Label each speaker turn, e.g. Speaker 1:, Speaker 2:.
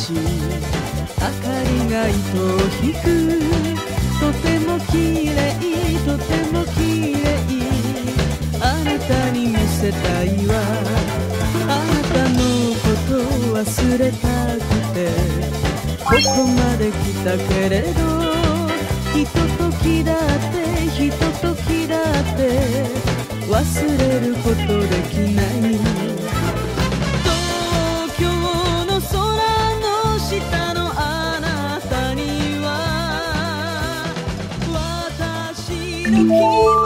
Speaker 1: し明かりが糸を引く。とても綺麗とても綺麗。あなたに見せたいわ。あなたのこと忘れたくて。ここまで来たけれどひとときだってひとときだって。忘れることで keep